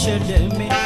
should do me.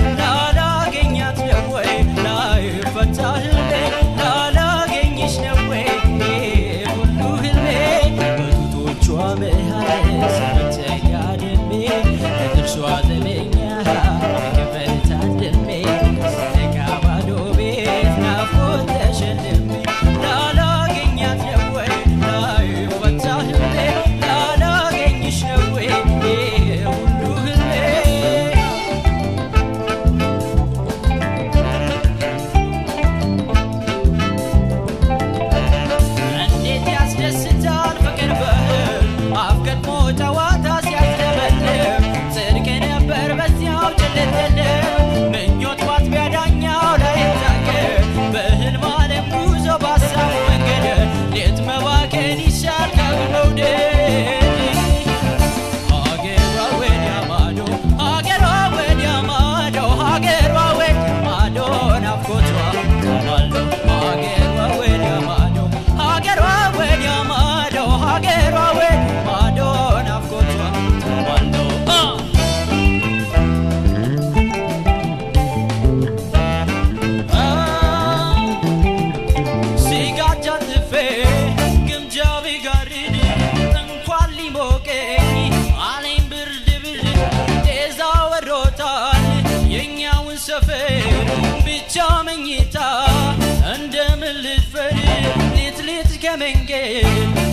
ከመንገድ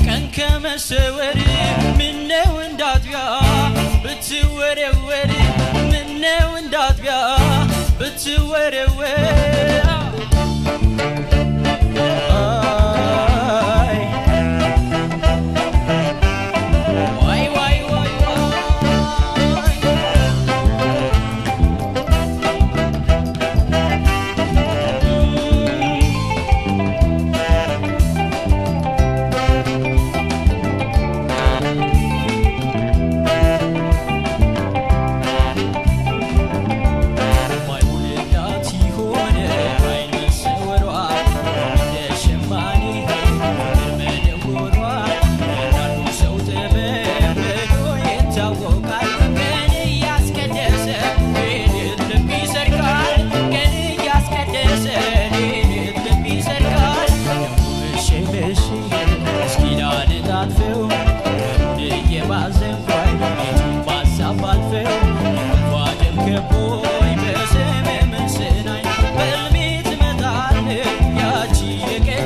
ቀን ከመሰወር ምነው እንዳጥቢያ ብትወረወር ምነው እንዳጥቢያ ብትወረወር Yeah,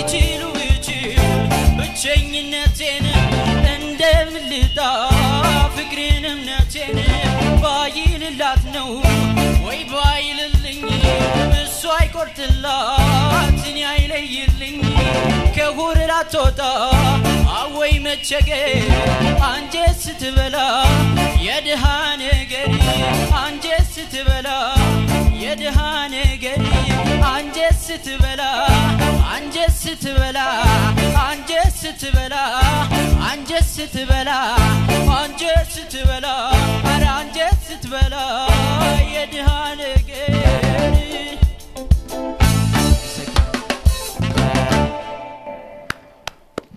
አይችሉ ይችል ብቸኝነቴን እንደምልጣ ፍቅርን እምነቴን ባይልላት ነው ወይ ባይልልኝ? እሱ አይቆርጥላት እኔ አይለይልኝ ከሁር አትወጣ አወይ መቸገር አንጀት ስትበላ የድሃ ነገር አንጀት ስትበላ የድሃ ነገር አንጀት ስትበላ አንጀት ስትበላ አንጀት ስትበላ አንጀት ስትበላ አንጀት ስትበላ አንጀት ስትበላ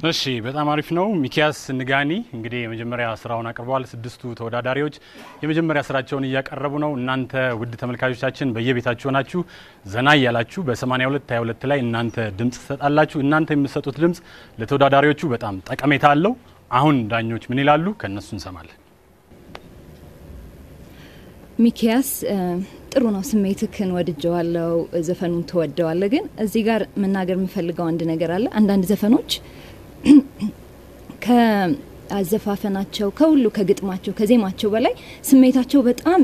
እሺ በጣም አሪፍ ነው። ሚኪያስ ንጋኒ እንግዲህ የመጀመሪያ ስራውን አቅርበዋል። ስድስቱ ተወዳዳሪዎች የመጀመሪያ ስራቸውን እያቀረቡ ነው። እናንተ ውድ ተመልካቾቻችን በየቤታችሁ ሆናችሁ ዘና እያላችሁ በ82 22 ላይ እናንተ ድምፅ ትሰጣላችሁ። እናንተ የምትሰጡት ድምፅ ለተወዳዳሪዎቹ በጣም ጠቀሜታ አለው። አሁን ዳኞች ምን ይላሉ? ከእነሱ እንሰማለን። ሚኪያስ ጥሩ ነው። ስሜትክን ወድጀዋለው፣ ዘፈኑን ትወደዋለ። ግን እዚህ ጋር መናገር የምፈልገው አንድ ነገር አለ። አንዳንድ ዘፈኖች ከአዘፋፈናቸው ከሁሉ ከግጥማቸው ከዜማቸው በላይ ስሜታቸው በጣም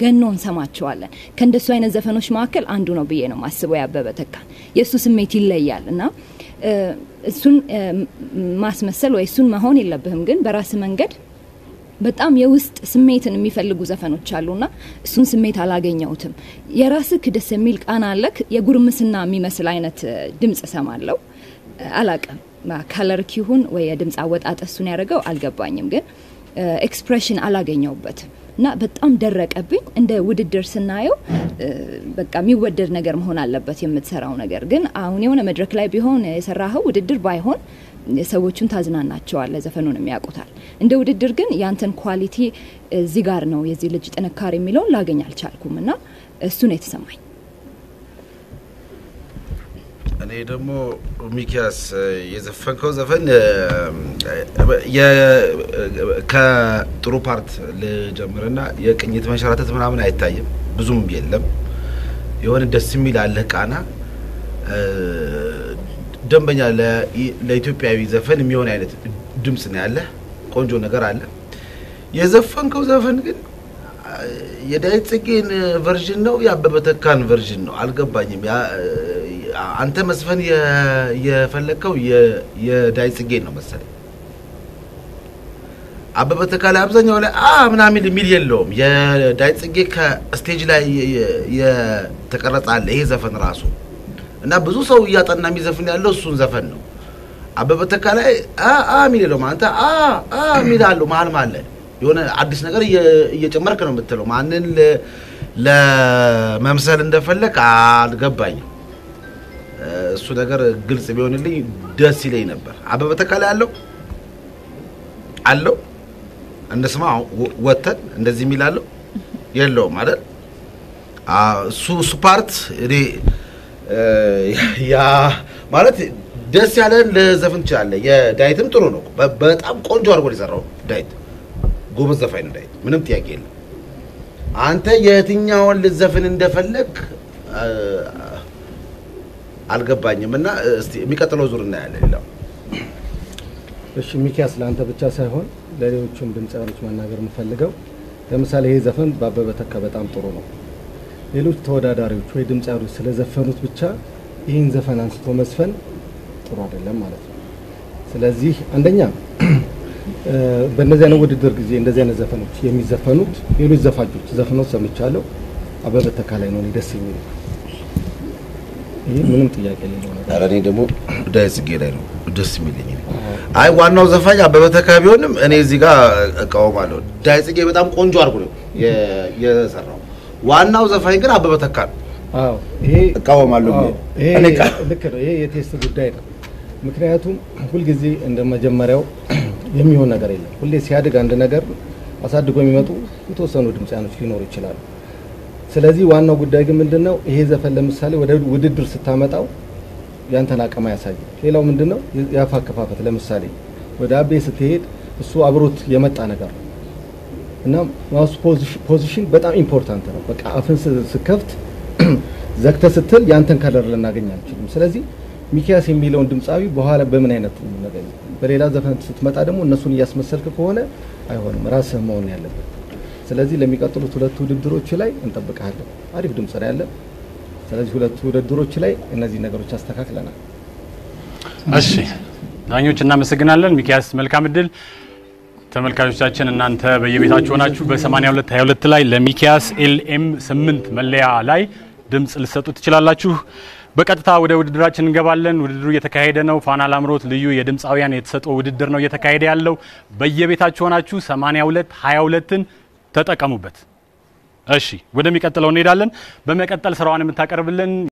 ገኖ እንሰማቸዋለን። ከእንደሱ አይነት ዘፈኖች መካከል አንዱ ነው ብዬ ነው ማስበው። ያበበ ተካን የእሱ ስሜት ይለያል እና እሱን ማስመሰል ወይ እሱን መሆን የለብህም። ግን በራስ መንገድ በጣም የውስጥ ስሜትን የሚፈልጉ ዘፈኖች አሉና እሱን ስሜት አላገኘሁትም። የራስህ ደስ የሚል ቃና አለክ። የጉርምስና የሚመስል አይነት ድምጽ እሰማለሁ። አላቅም ከለርክ ይሁን ወይ የድምፅ አወጣጥ እሱን ያደረገው አልገባኝም። ግን expression አላገኘሁበትም እና በጣም ደረቀብኝ። እንደ ውድድር ስናየው በቃ የሚወደድ ነገር መሆን አለበት የምትሰራው ነገር። ግን አሁን የሆነ መድረክ ላይ ቢሆን የሰራኸው ውድድር ባይሆን ሰዎቹን ታዝናናቸዋለህ፣ ዘፈኑንም ያውቁታል። እንደ ውድድር ግን ያንተን quality እዚህ ጋር ነው የዚህ ልጅ ጥንካሬ የሚለውን ላገኝ አልቻልኩም እና እሱ ነው የተሰማኝ። እኔ ደግሞ ሚኪያስ የዘፈንከው ዘፈን ከጥሩ part ልጀምርና የቅኝት መንሸራተት ምናምን አይታይም፣ ብዙም የለም። የሆነ ደስ የሚል አለህ ቃና ደንበኛ ለኢትዮጵያዊ ዘፈን የሚሆን አይነት ድምፅ ነው ያለህ። ቆንጆ ነገር አለ። የዘፈንከው ዘፈን ግን የዳዊት ጽጌን version ነው የአበበ ተካን version ነው አልገባኝም። አንተ መስፈን የፈለግከው የ- የዳዊት ጽጌን ነው መሰለኝ። አበበ ተካ ላይ አብዛኛው ላይ አ ምናምን የሚል የለውም። የዳዊት ጽጌ ከስቴጅ ላይ የተቀረጸ አለ ይሄ ዘፈን ራሱ እና ብዙ ሰው እያጠና የሚዘፍን ያለው እሱን ዘፈን ነው። አበበ ተካ ላይ አ የሚል የለውም። አንተ አ የሚል አለው መሀል መሀል የሆነ አዲስ ነገር እየ- እየጨመርክ ነው የምትለው። ማንን ለመምሰል እንደፈለግክ አልገባኝም። እሱ ነገር ግልጽ ቢሆንልኝ ደስ ይለኝ ነበር። አበበ ተካ ላይ አለው አለው እንስማ ወተን እንደዚህ የሚል አለው የለውም አይደል? እሱ እሱ part እኔ ያ ማለት ደስ ያለን ልዘፍን ትችላለህ። የዳዊትም ጥሩ ነው። በጣም ቆንጆ አድርጎ የሰራው ዳዊት። ጎበዝ ዘፋኝ ነው ዳዊት፣ ምንም ጥያቄ የለም። አንተ የትኛውን ልዘፍን እንደፈለግ አልገባኝም። እና እስቲ የሚቀጥለው ዙር እናያለን። ሌላው እሺ ሚኪያስ ለአንተ ብቻ ሳይሆን ለሌሎቹም ድምፃውያኖች መናገር የምፈልገው ለምሳሌ ይሄ ዘፈን በአበበ ተካ በጣም ጥሩ ነው። ሌሎች ተወዳዳሪዎች ወይ ድምፃውያኖች ስለዘፈኑት ብቻ ይህን ዘፈን አንስቶ መስፈን ጥሩ አይደለም ማለት ነው። ስለዚህ አንደኛ በእነዚህ አይነት ውድድር ጊዜ እንደዚህ አይነት ዘፈኖች የሚዘፈኑት ሌሎች ዘፋኞች ዘፍነው ሰምቻለሁ። አበበ ተካ ላይ ነው ደስ ይህ ምንም ጥያቄ ኧረ እኔ ደግሞ ዳዊት ጽጌ ላይ ነው ደስ የሚለኝ። አይ ዋናው ዘፋኝ አበበ ተካ ቢሆንም እኔ እዚህ ጋር እቃወማለሁ። ዳዊት ጽጌ በጣም ቆንጆ አድርጎ ነው የ- የሰራው። ዋናው ዘፋኝ ግን አበበ ተካ ነው። አዎ ይሄ እቃወማለሁ። እኔ ልክ ነው። ይሄ የቴስት ጉዳይ ነው። ምክንያቱም ሁልጊዜ እንደ መጀመሪያው የሚሆን ነገር የለም። ሁሌ ሲያድግ አንድ ነገር አሳድጎ የሚመጡ የተወሰኑ ድምፃያኖች ሊኖሩ ይችላሉ። ስለዚህ ዋናው ጉዳይ ግን ምንድን ነው? ይሄ ዘፈን ለምሳሌ ወደ ውድድር ስታመጣው ያንተን አቅም አያሳይም። ሌላው ምንድን ነው? የአፍ አከፋፈት ለምሳሌ ወደ አቤ ስትሄድ እሱ አብሮት የመጣ ነገር ነው እና mouth position በጣም important ነው። በቃ አፍን ስትከፍት ዘግተ ስትል ያንተን color ልናገኝ አንችልም። ስለዚህ ሚኪያስ የሚለውን ድምፃዊ በኋላ በምን አይነት? በሌላ ዘፈን ስትመጣ ደግሞ እነሱን እያስመሰልክ ከሆነ አይሆንም፣ ራስህ መሆን ያለበት። ስለዚህ ለሚቀጥሉት ሁለቱ ውድድሮች ላይ እንጠብቃለን። አሪፍ ድምፅ ነው ያለህ። ስለዚህ ሁለቱ ውድድሮች ላይ እነዚህ ነገሮች አስተካክለናል። እሺ ዳኞች እናመሰግናለን። ሚኪያስ መልካም እድል። ተመልካቾቻችን እናንተ በየቤታችሁ ሆናችሁ በ82 22 ላይ ለሚኪያስ ኤልኤም 8 መለያ ላይ ድምፅ ልሰጡ ትችላላችሁ። በቀጥታ ወደ ውድድራችን እንገባለን። ውድድሩ እየተካሄደ ነው። ፋና ላምሮት ልዩ የድምፃውያን የተሰጠው ውድድር ነው እየተካሄደ ያለው። በየቤታችሁ ሆናችሁ 82 22ን ተጠቀሙበት። እሺ ወደሚቀጥለው እንሄዳለን። በመቀጠል ስራዋን የምታቀርብልን